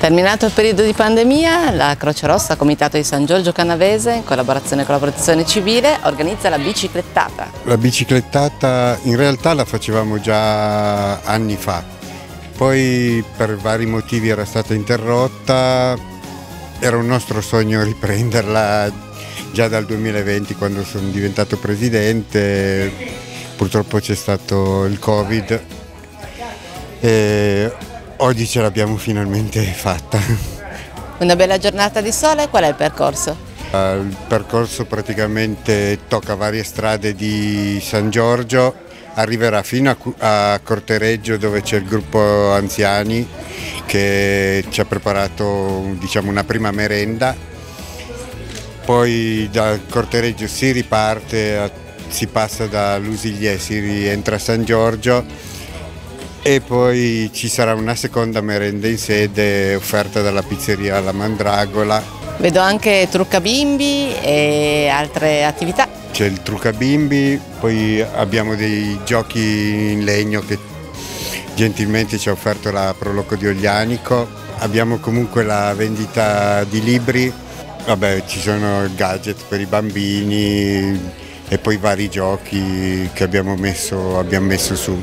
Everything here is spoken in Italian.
Terminato il periodo di pandemia, la Croce Rossa, Comitato di San Giorgio Canavese, in collaborazione con la Protezione Civile, organizza la biciclettata. La biciclettata in realtà la facevamo già anni fa, poi per vari motivi era stata interrotta, era un nostro sogno riprenderla già dal 2020 quando sono diventato presidente, purtroppo c'è stato il Covid. E Oggi ce l'abbiamo finalmente fatta. Una bella giornata di sole, qual è il percorso? Il percorso praticamente tocca varie strade di San Giorgio, arriverà fino a Cortereggio dove c'è il gruppo anziani che ci ha preparato diciamo, una prima merenda, poi da Cortereggio si riparte, si passa da Lusiglie, si rientra a San Giorgio e poi ci sarà una seconda merenda in sede offerta dalla pizzeria La Mandragola. Vedo anche trucca bimbi e altre attività. C'è il trucca bimbi, poi abbiamo dei giochi in legno che gentilmente ci ha offerto la Proloco di Oglianico. Abbiamo comunque la vendita di libri, vabbè ci sono gadget per i bambini e poi vari giochi che abbiamo messo, abbiamo messo su.